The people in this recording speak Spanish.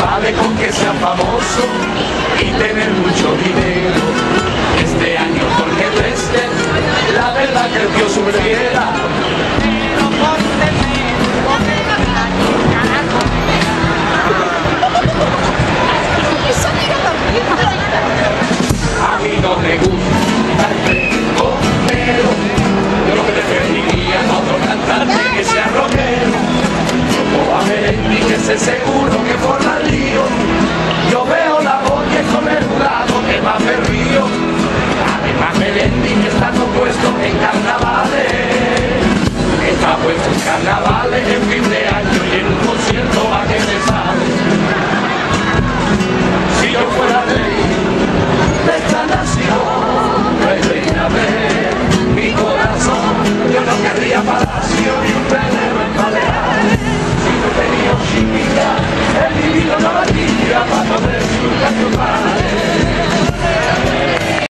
vale con que sea famoso y tener mucho dinero. seguro que fue